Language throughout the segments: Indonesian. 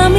Saat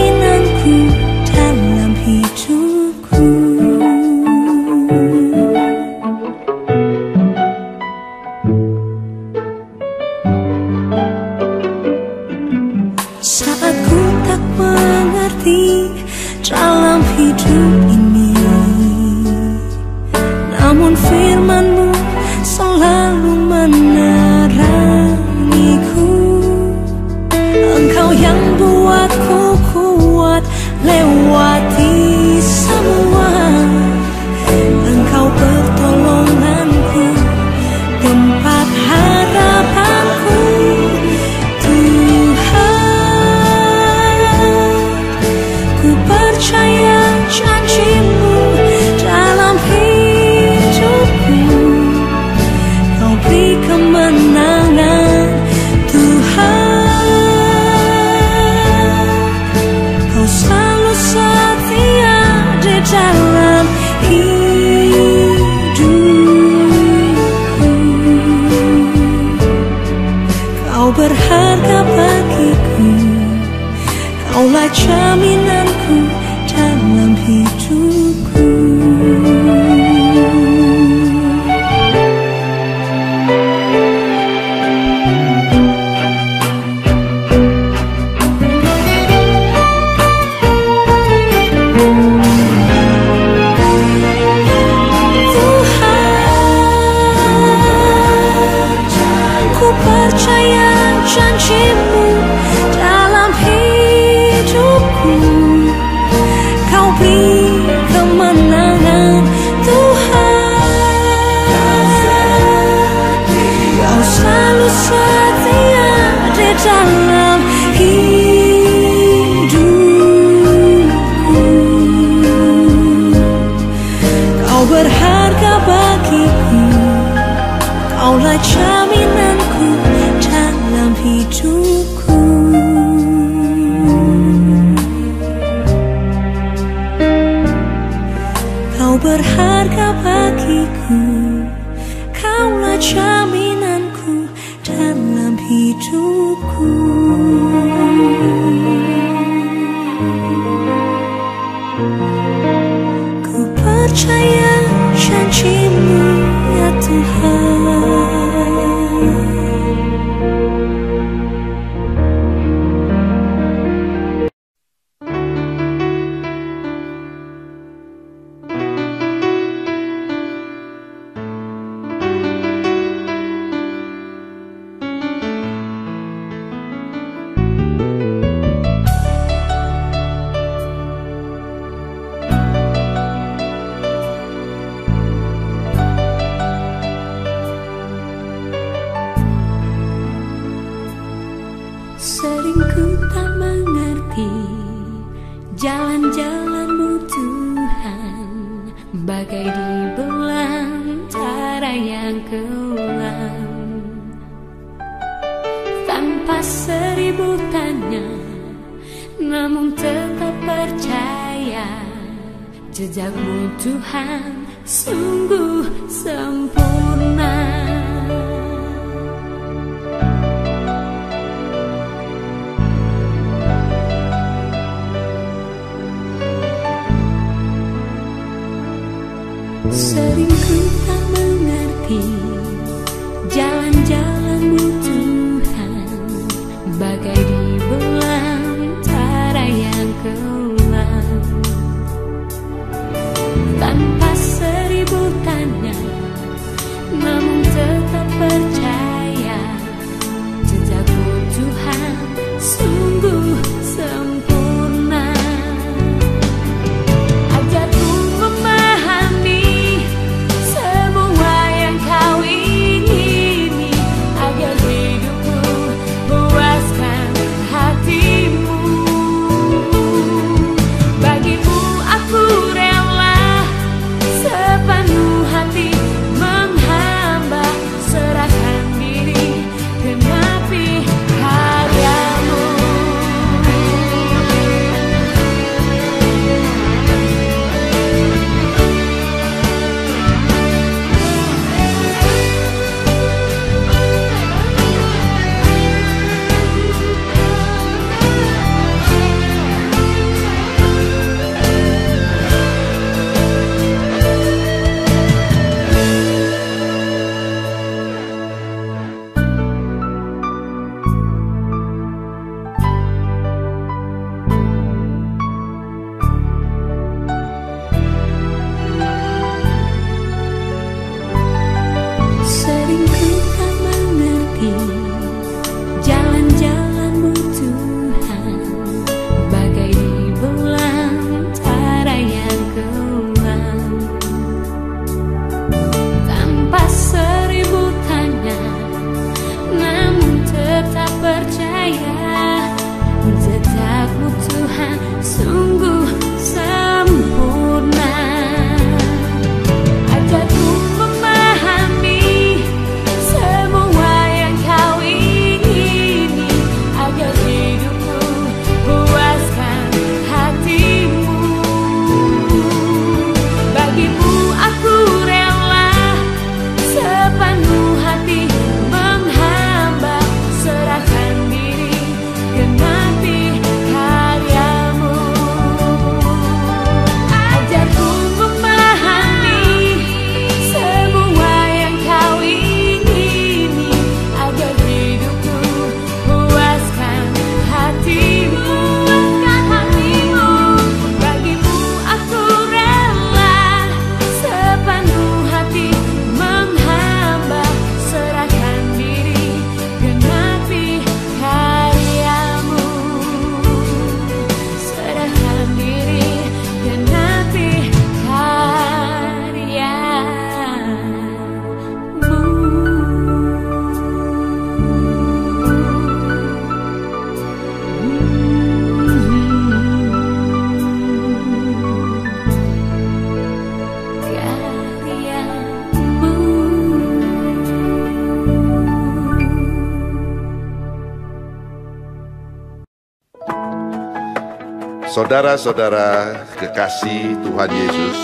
Saudara-saudara kekasih Tuhan Yesus,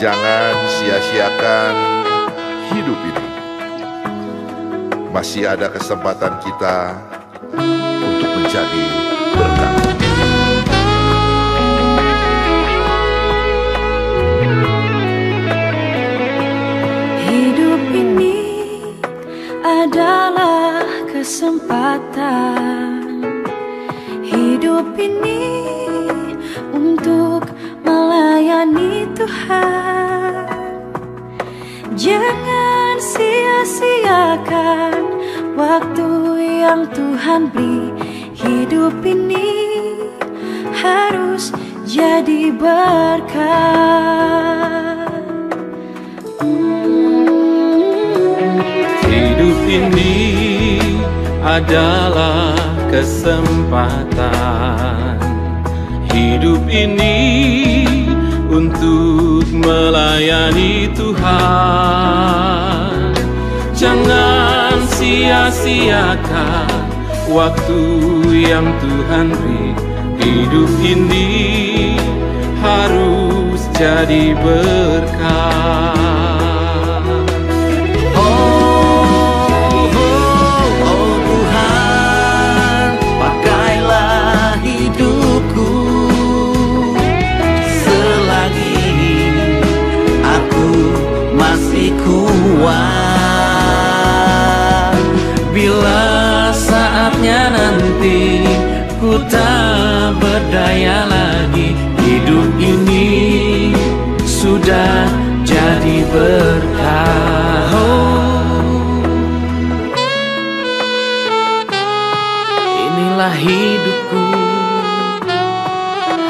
jangan sia-siakan hidup ini. Masih ada kesempatan kita untuk menjadi berkat. Hidup ini adalah kesempatan ini untuk melayani Tuhan. Jangan sia-siakan waktu yang Tuhan beri. Hidup ini harus jadi berkat. Hidup ini adalah kesempatan Hidup ini untuk melayani Tuhan. Jangan sia-siakan waktu yang Tuhan beri. Hidup ini harus jadi berkat kuat. Bila saatnya nanti ku tak berdaya lagi, hidup ini sudah jadi berkah. Inilah hidupku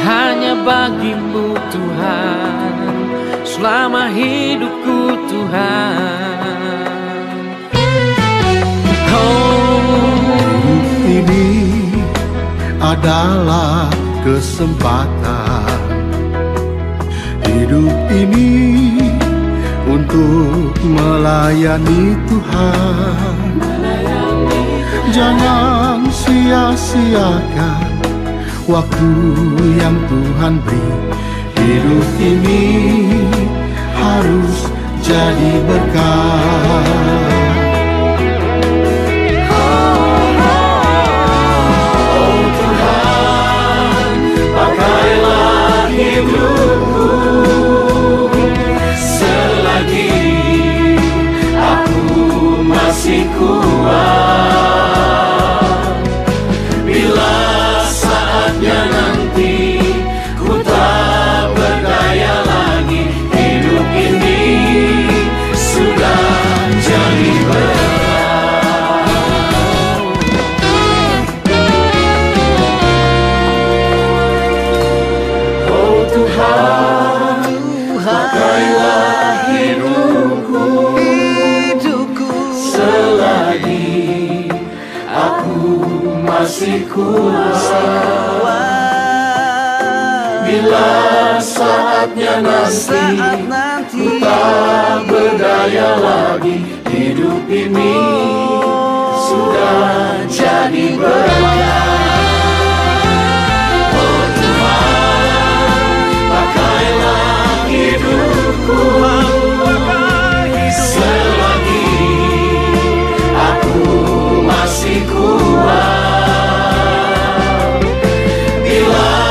Hanya bagimu Tuhan Selama hidupku Tuhan. Hidup ini adalah kesempatan Hidup ini untuk melayani Tuhan. Jangan sia-siakan waktu yang Tuhan beri. Hidup ini harus jadi berkah Selagi aku masih kuat masih kuat. Bila saatnya nanti, ku tak berdaya lagi, hidup ini sudah jadi berkah. Oh Tuhan, pakailah hidupku selagi aku masih kuat. Bila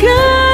good.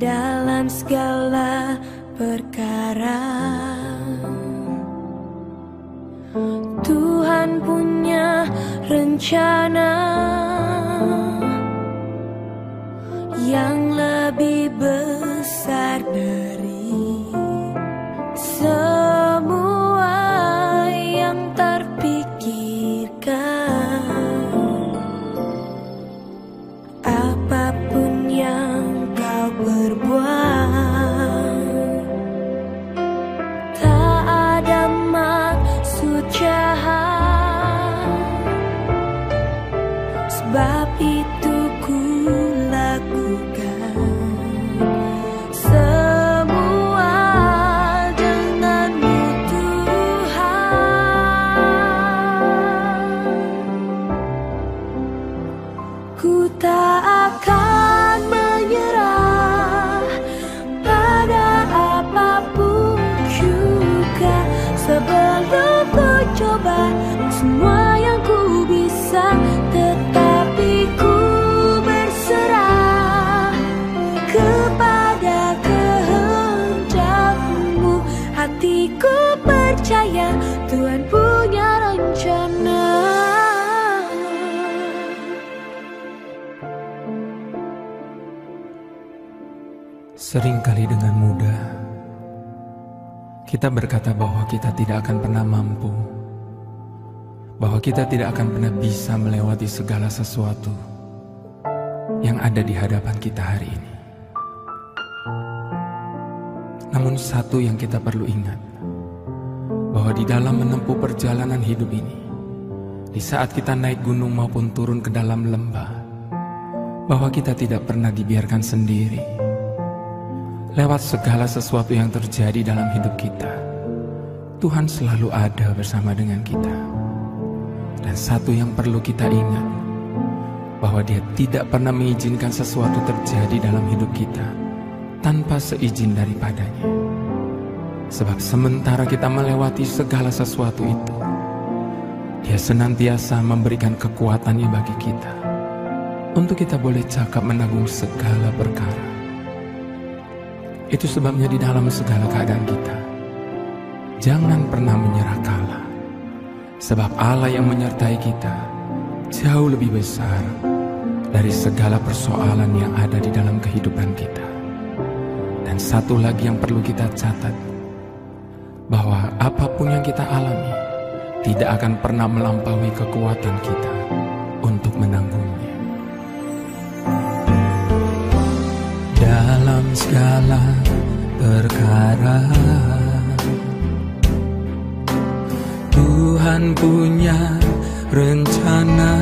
Dalam segala perkara. Tuhan punya rencana kita berkata bahwa kita tidak akan pernah mampu, bahwa kita tidak akan pernah bisa melewati segala sesuatu yang ada di hadapan kita hari ini. Namun, satu yang kita perlu ingat bahwa di dalam menempuh perjalanan hidup ini, di saat kita naik gunung maupun turun ke dalam lembah, bahwa kita tidak pernah dibiarkan sendiri lewat segala sesuatu yang terjadi dalam hidup kita, Tuhan selalu ada bersama dengan kita. Dan satu yang perlu kita ingat, bahwa Dia tidak pernah mengizinkan sesuatu terjadi dalam hidup kita tanpa seizin daripadanya. Sebab sementara kita melewati segala sesuatu itu, Dia senantiasa memberikan kekuatannya bagi kita untuk kita boleh cakap menanggung segala perkara. Itu sebabnya di dalam segala keadaan kita, jangan pernah menyerah kalah. Sebab Allah yang menyertai kita jauh lebih besar dari segala persoalan yang ada di dalam kehidupan kita. Dan satu lagi yang perlu kita catat, bahwa apa pun yang kita alami tidak akan pernah melampaui kekuatan kita untuk menanggungnya. dalam segala perkara. Tuhan punya rencana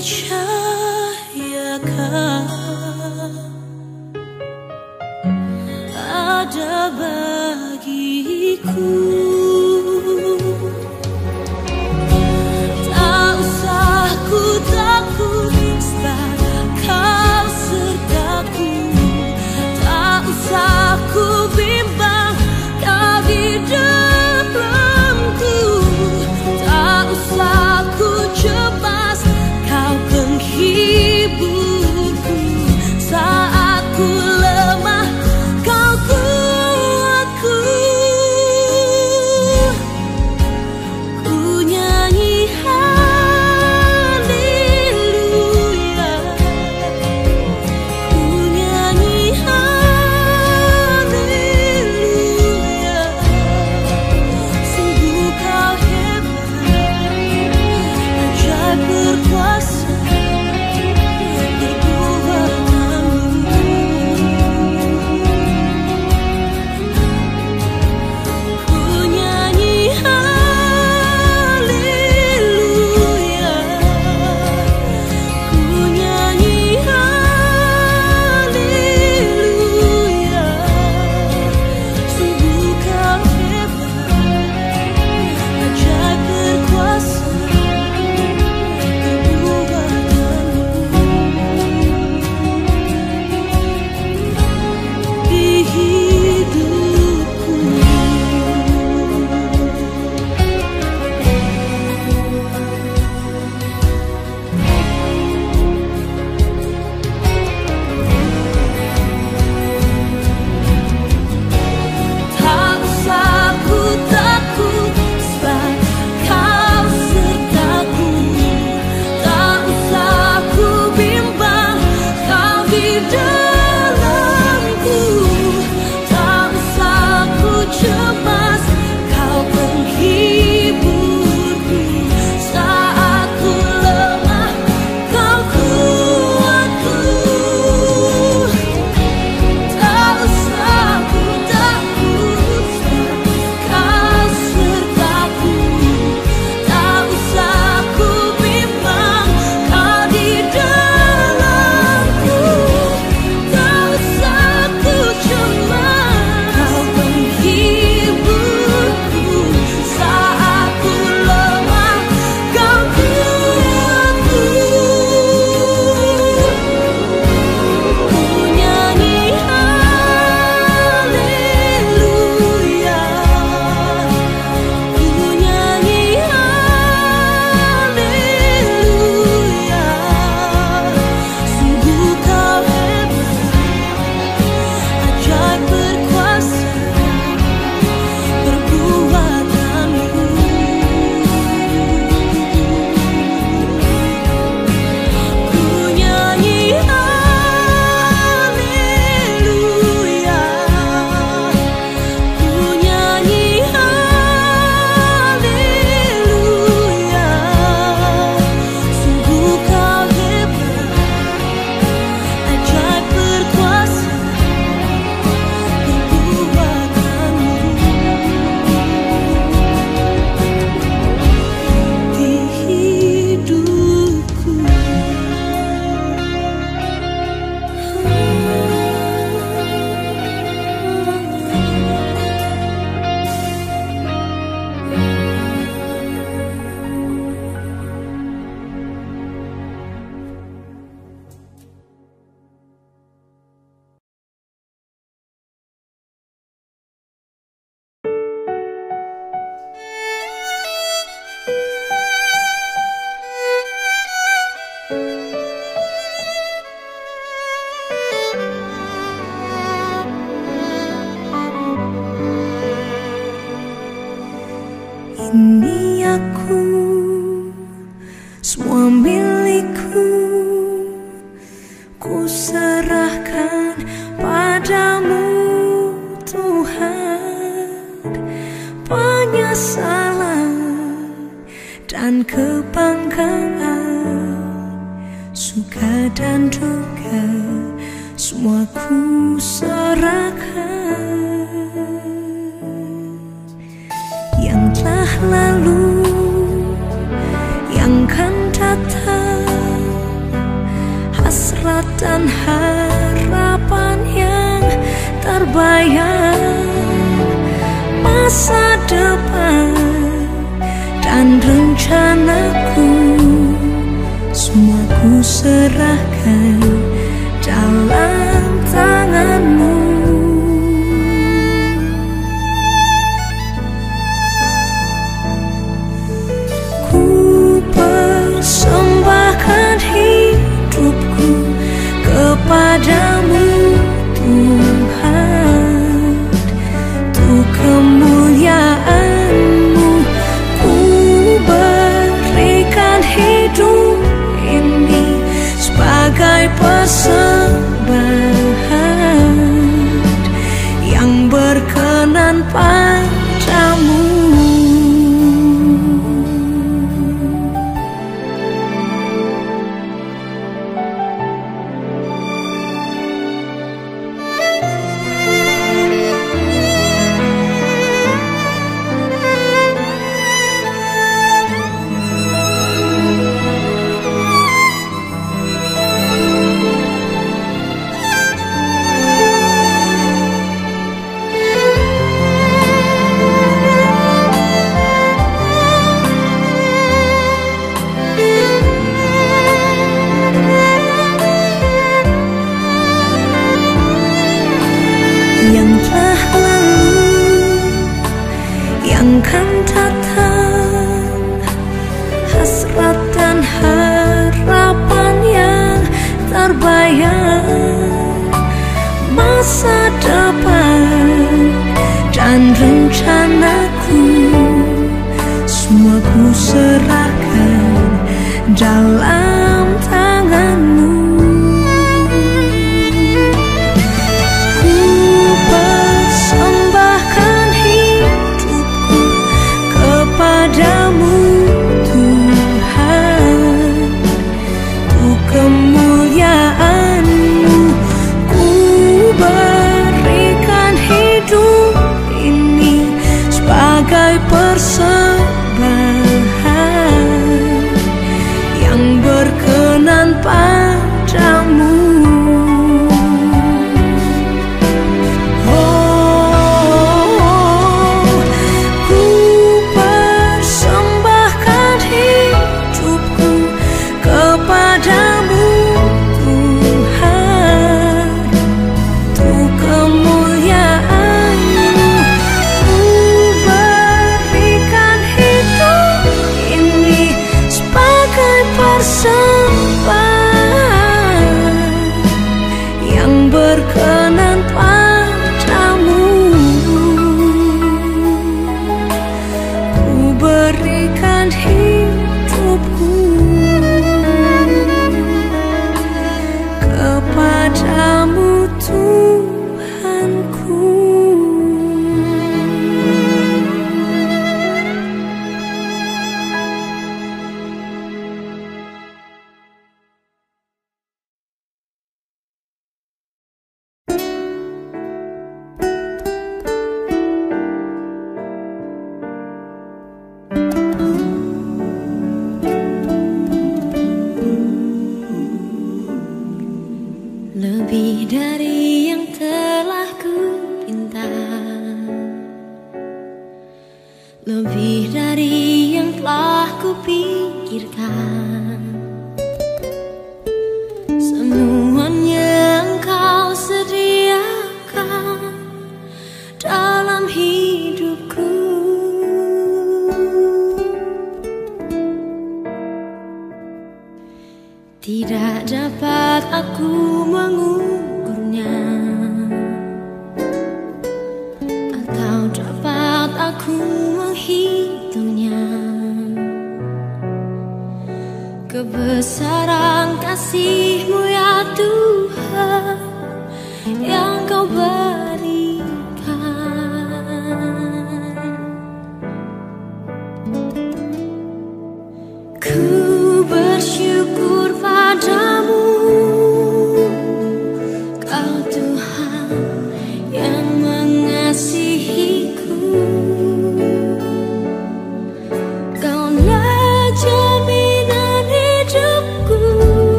percayakan ada bagiku. Serahkan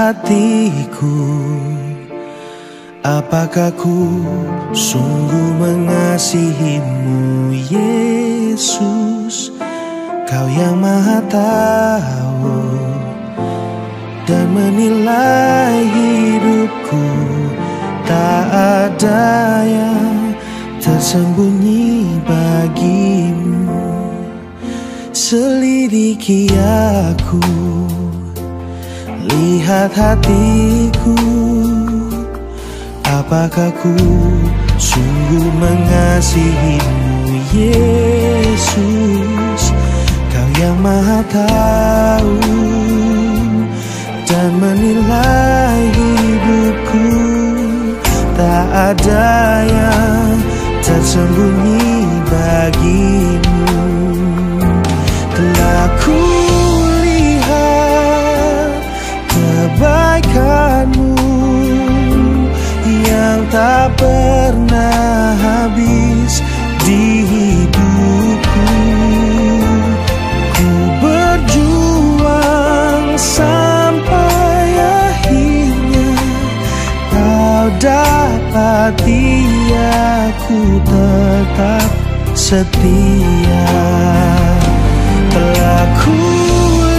hatiku. Apakah ku sungguh mengasihimu Yesus? Kau yang maha tahu Dan menilai hidupku. Tak ada yang tersembunyi bagimu. Selidiki aku Lihat hatiku Apakah ku sungguh mengasihimu Yesus? Kau yang maha tahu Dan menilai hidupku. Tak ada yang tersembunyi bagimu. Telah ku tak pernah habis di hidupku. Ku berjuang sampai akhirnya Kau dapati aku tetap setia. Telah ku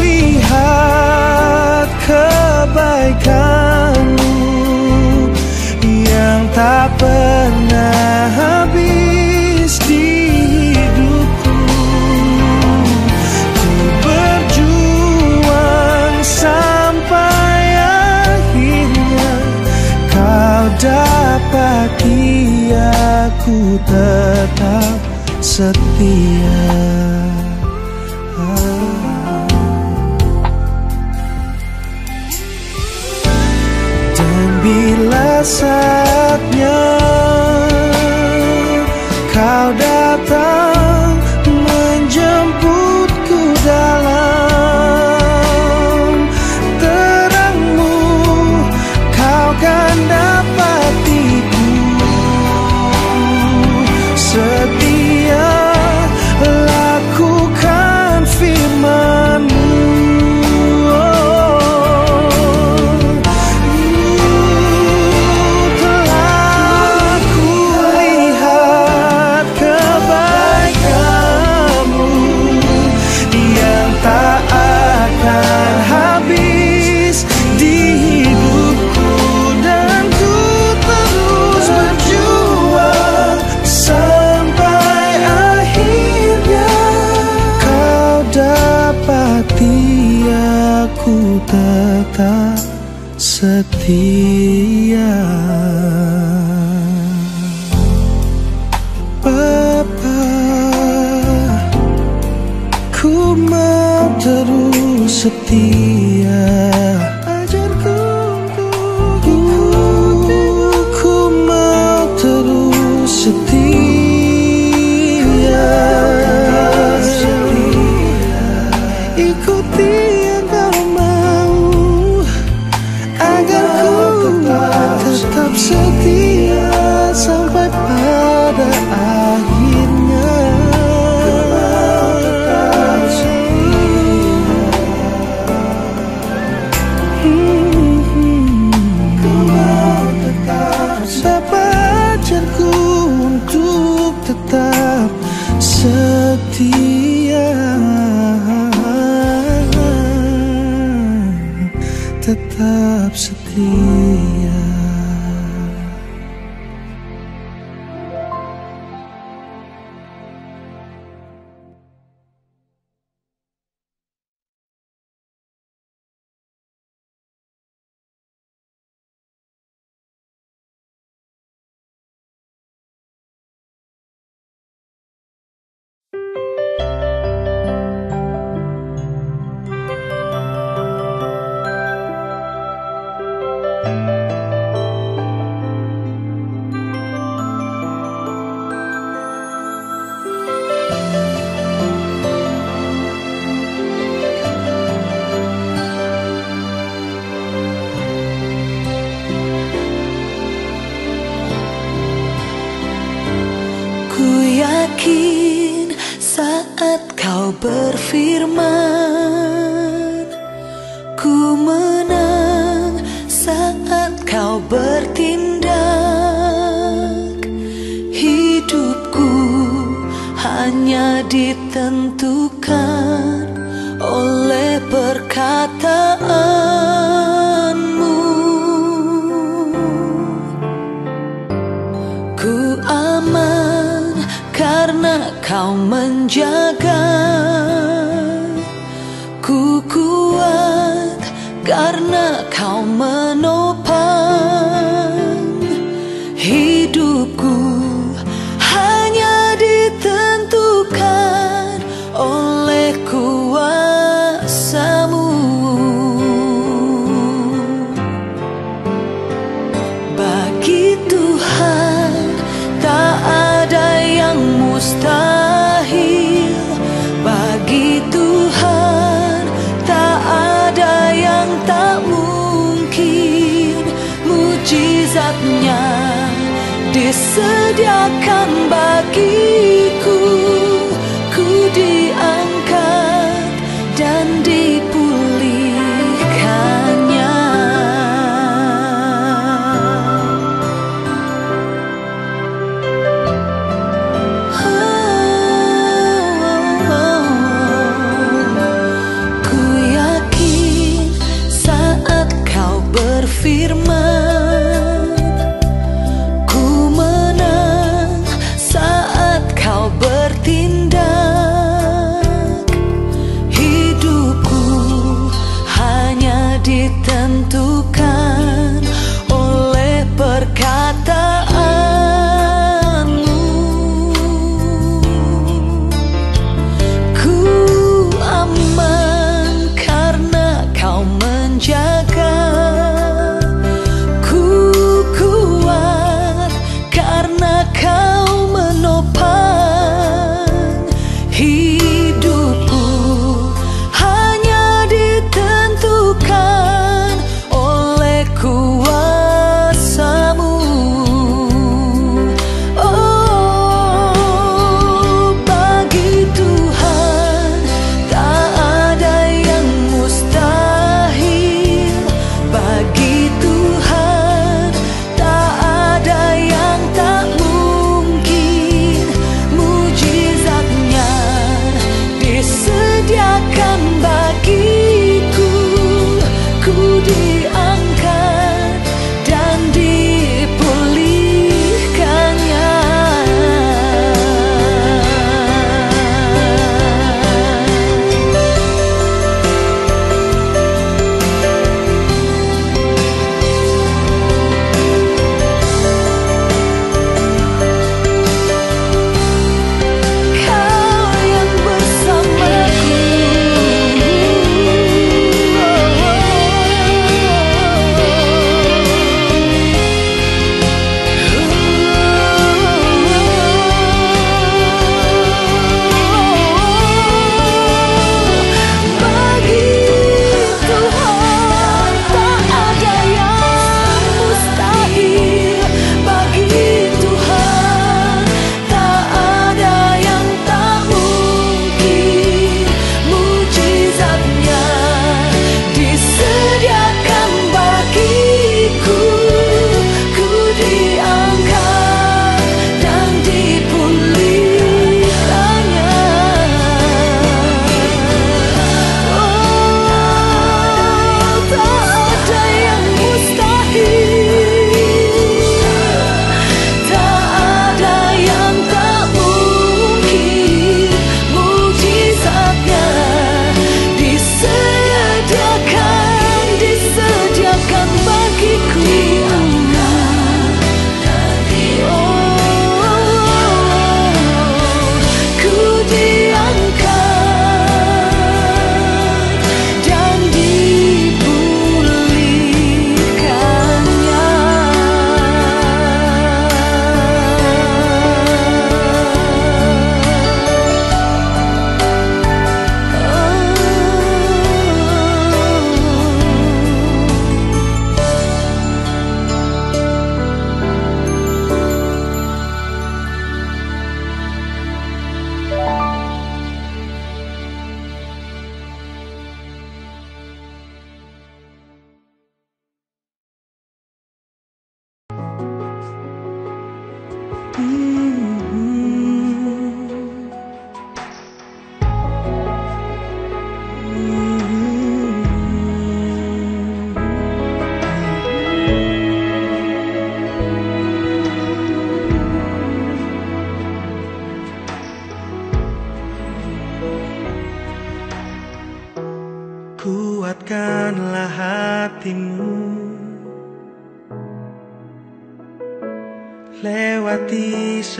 lihat kebaikanmu Yang tak pernah habis di hidupku. Ku berjuang sampai akhirnya Kau dapati aku tetap setia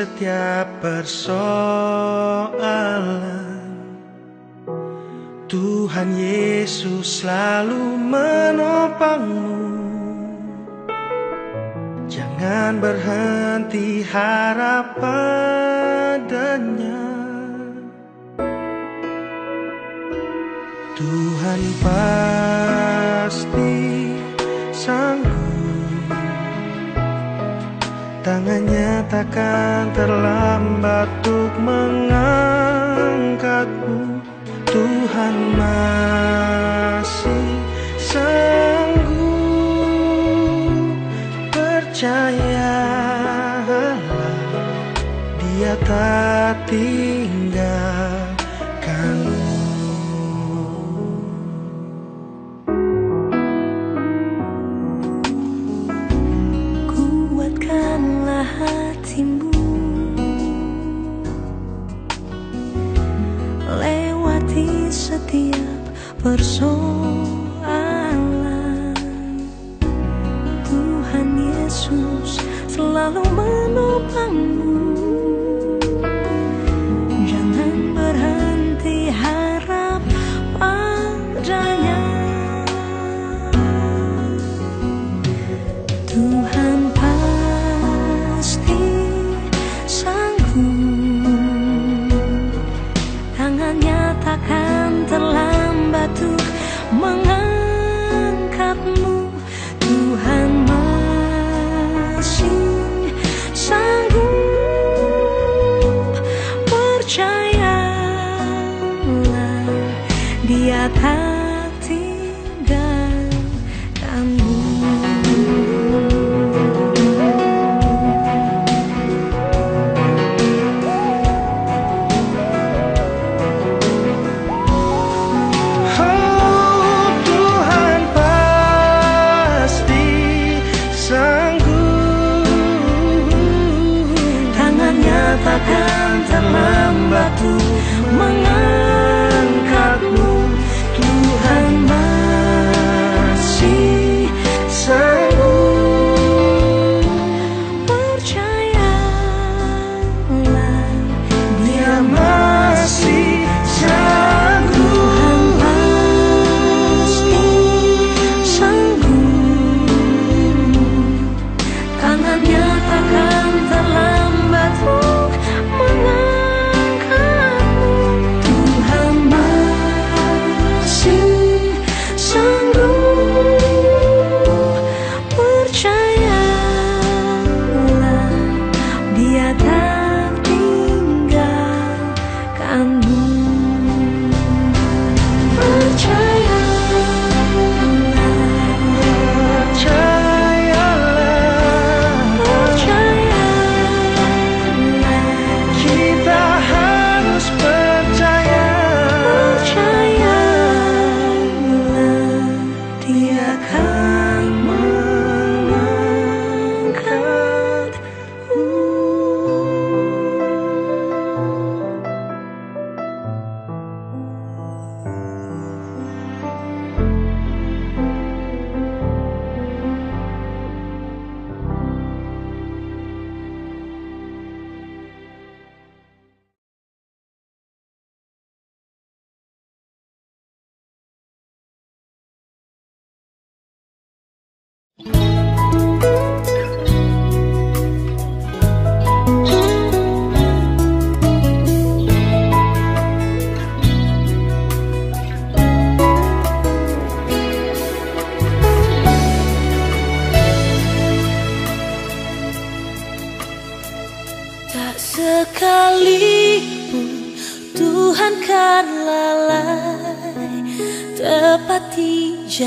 setiap persoalan. Tuhan Yesus selalu menopangmu. Jangan berhenti harap padanya. Tuhan Pak. nyatakan terlambat untuk mengangkatku. Tuhan masih sanggup percaya Dia tak follow my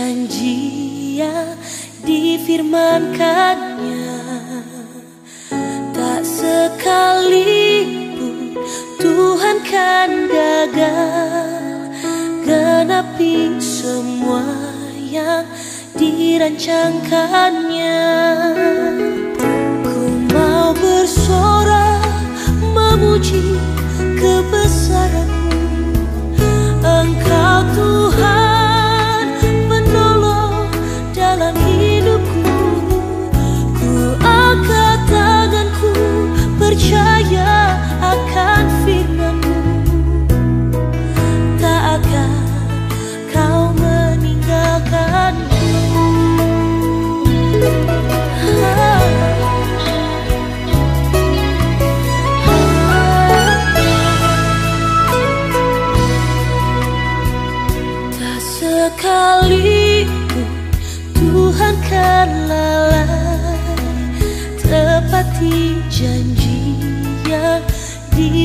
janji di difirmankannya. Tak sekalipun Tuhan kan gagal Genapi semua yang dirancangkannya. Ku mau bersorak memuji kebesaran Engkau Tuhan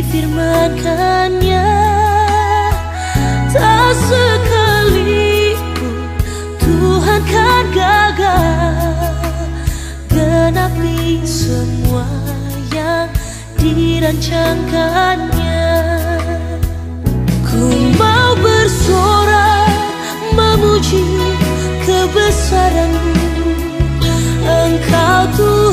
firmankannya Tak sekalipun Tuhan kan gagal Genapi semua yang dirancangkannya. Ku mau bersorak memuji kebesaranmu Engkau Tuhan.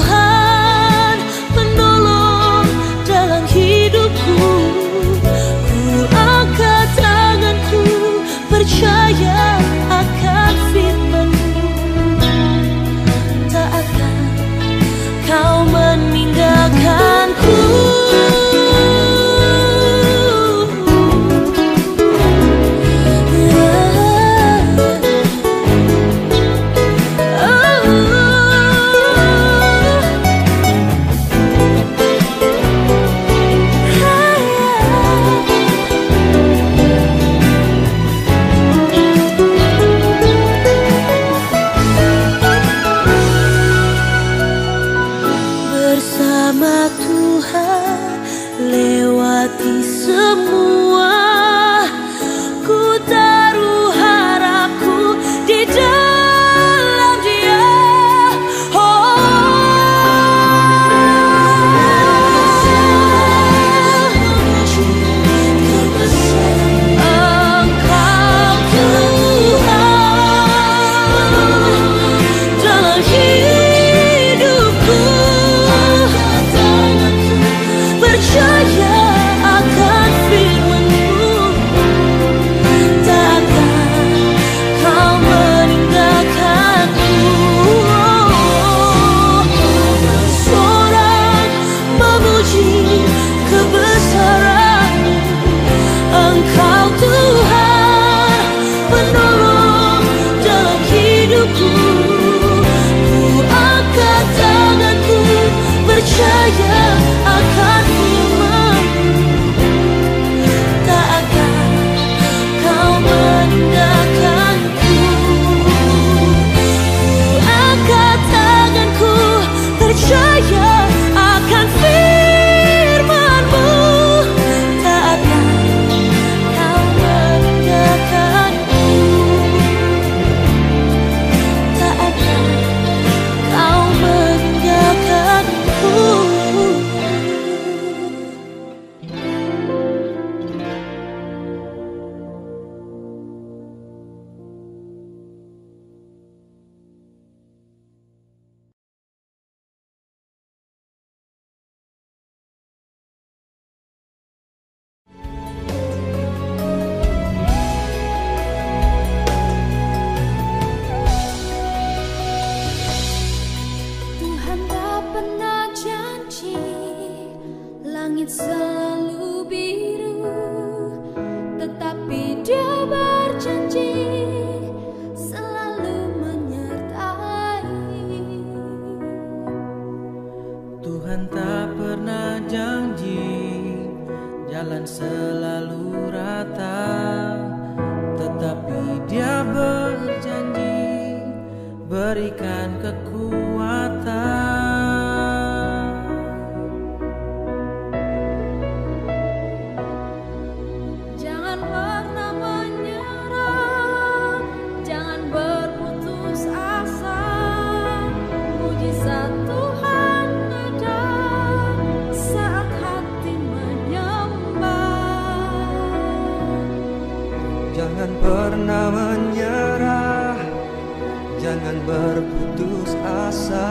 Berputus asa.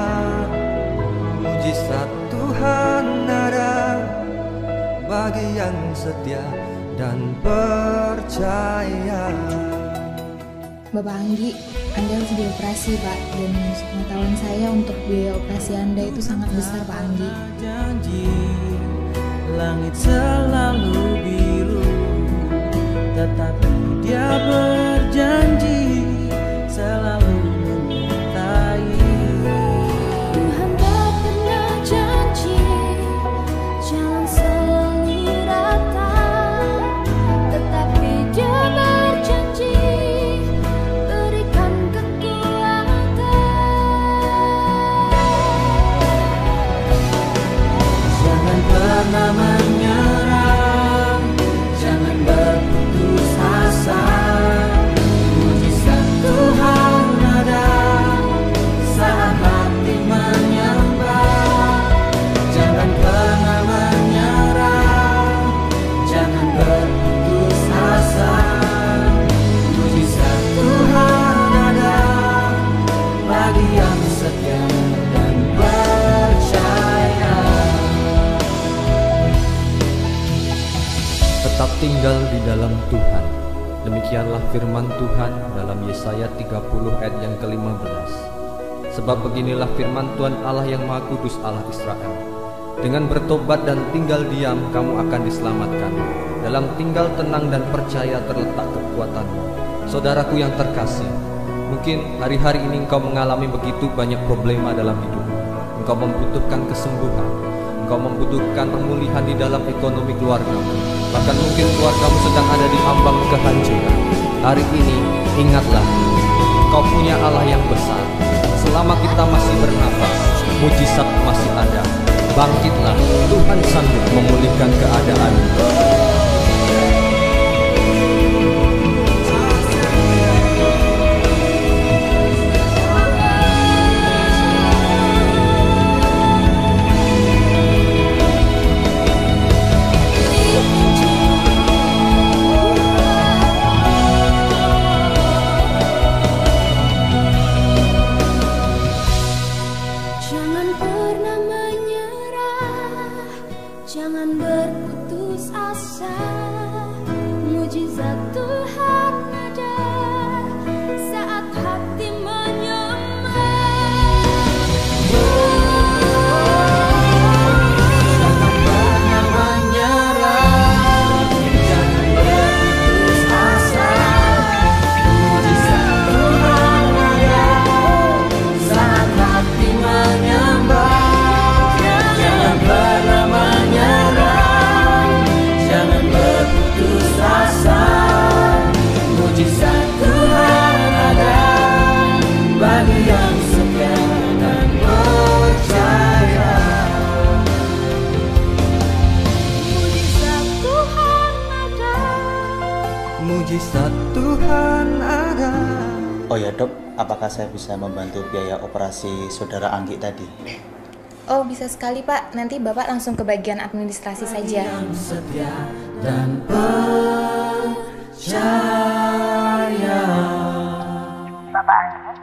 Mujizat Tuhan ada bagi yang setia dan percaya. Bapak Anggi, Anda harus dioperasi Pak. Dan pengetahuan saya untuk biaya operasi Anda itu sangat besar Pak Anggi. Janji Langit selalu biru. Tetapi dia berjanji Selalu tinggal di dalam Tuhan. Demikianlah firman Tuhan dalam Yesaya 30 ayat yang ke-15. Sebab beginilah firman Tuhan Allah yang Maha Kudus Allah Israel. Dengan bertobat dan tinggal diam kamu akan diselamatkan. Dalam tinggal tenang dan percaya terletak kekuatanmu. Saudaraku yang terkasih, mungkin hari-hari ini engkau mengalami begitu banyak problema dalam hidupmu. Engkau membutuhkan kesembuhan, Engkau membutuhkan pemulihan di dalam ekonomi keluargamu. Bahkan mungkin keluargamu sedang ada di ambang kehancuran. Hari ini, ingatlah, kau punya Allah yang besar. Selama kita masih bernafas, mujizat masih ada. Bangkitlah, Tuhan sanggup memulihkan keadaanmu. Saya bisa membantu biaya operasi saudara Anggi tadi? Oh bisa sekali Pak, nanti Bapak langsung ke bagian administrasi saja setia dan percaya. Bapak Anggi,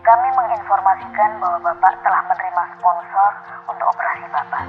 kami menginformasikan bahwa Bapak telah menerima sponsor untuk operasi Bapak.